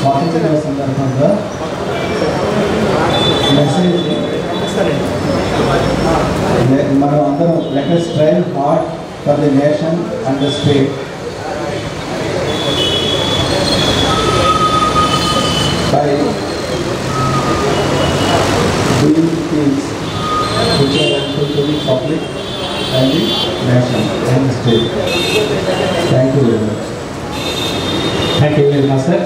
స్వాతంత్ర సందర్భంగా మెసేజ్ మనం అందరం let us train hard for the nation and the state by doing things which are helpful to the public and the nation and the state. KVL master.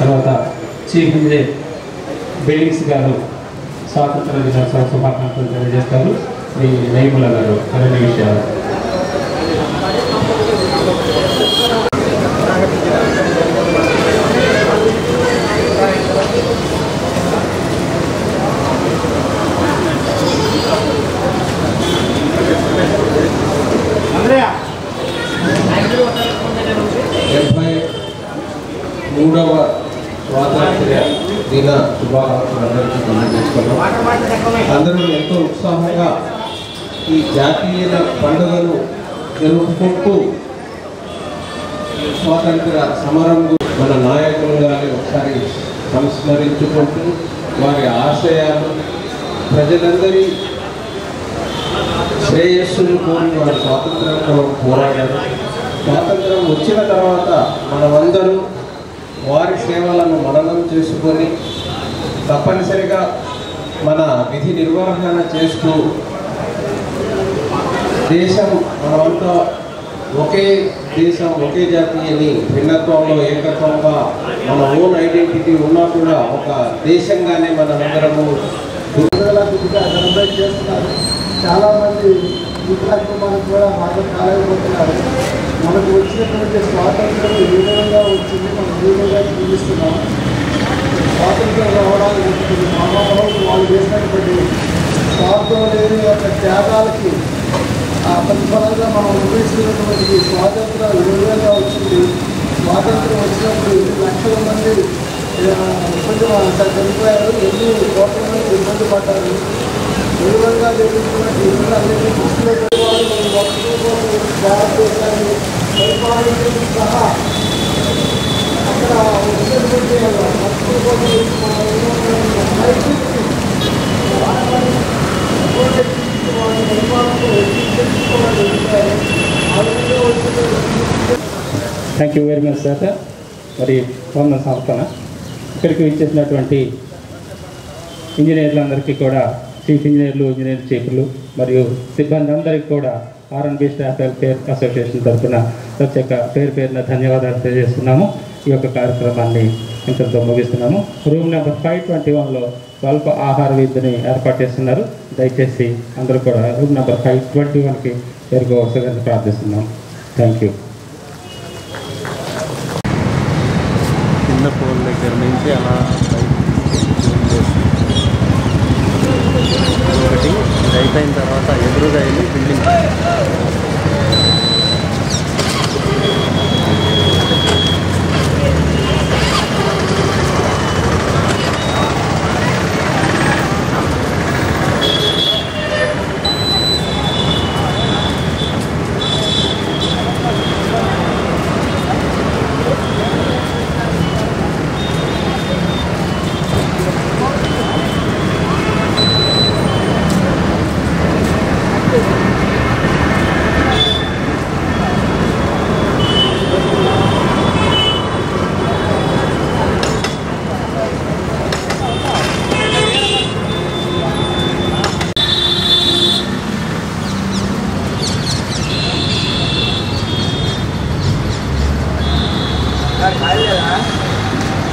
తర్వాత chief engineer buildings గారు స్వాతంత్ర దినోత్సవ శుభాకాంక్షలు తెలియజేస్తారు. మీ నయముల గారు అన్ని విషయాలు. మూడవ స్వాతంత్ర్య దిన శుభాకాంక్షలు అందరికీ తెలియజేసుకున్నాం అందరూ ఎంతో ఉత్సాహంగా ఈ జాతీయ పండుగను జరుపుకుంటూ స్వాతంత్ర సమరం మన నాయకులు కానీ ఒకసారి సంస్మరించుకుంటూ వారి ఆశయాలు ప్రజలందరి శ్రేయస్సును కోరి వారి స్వాతంత్రం కోసం పోరాడారు. స్వాతంత్రం వచ్చిన తర్వాత మనమందరూ వారి సేవలను మననం చేసుకొని తప్పనిసరిగా మన విధి నిర్వహణ చేస్తూ దేశం మనమంతా ఒకే దేశం ఒకే జాతి అని భిన్నత్వంలో ఏకత్వంగా మన ఓన్ ఐడెంటిటీ ఉన్నా కూడా ఒక దేశంగానే మనమందరము విద్యార్థులుగా సెలబ్రేట్ చేస్తున్నారు. చాలామంది ఈ మనకు కూడా బాగా కాలేకపోతున్నారు మనకు వచ్చినటువంటి స్వాతంత్రం ఏ విధంగా వచ్చింది మనం ఏ విధంగా జీవిస్తున్నాం స్వాతంత్రం రావడానికి ఉంటుంది వాళ్ళు చేసినటువంటి స్వార్థం లేని యొక్క త్యాగాలకి ఆ ప్రతిఫలంగా మనం ఉపయోగిస్తున్నటువంటి స్వాతంత్రం ఏ విధంగా వచ్చింది స్వాతంత్రం వచ్చినప్పుడు ఎన్ని లక్షల మంది ఇబ్బంది చనిపోయారు ఎన్ని కోట్ల మంది ఇబ్బంది పడ్డారు దృష్టిలో పెట్టుకోవాలి భారతదేశాన్ని పరిపాలించడం సహా అక్కడ ఉన్నటువంటి thank you very much sir మరి వంద సంస్థన ఇక్కడికి ఇచ్చేసినటువంటి ఇంజనీర్లందరికీ కూడా చీఫ్ ఇంజనీర్లు ఇంజనీర్ చీఫ్లు మరియు సిబ్బంది అందరికీ కూడా ఆర్ఎన్బి స్టాఫ్ కేర్ అసోసియేషన్ తరఫున ప్రత్యేక పేరు పేరున ధన్యవాదాలు తెలియజేస్తున్నాము. ఈ యొక్క కార్యక్రమాన్ని ఇంతటితో ముగిస్తున్నాము. రూమ్ నెంబర్ ఫైవ్ ట్వంటీ వన్లో స్వల్ప ఆహార విద్యని ఏర్పాటు చేస్తున్నారు. దయచేసి అందరూ కూడా రూమ్ నెంబర్ ఫైవ్ ట్వంటీ వన్కి చేరుకోవాల్సిందని ప్రార్థిస్తున్నాం థ్యాంక్ యూ చిన్న ఫోన్ దగ్గర నుంచి అలా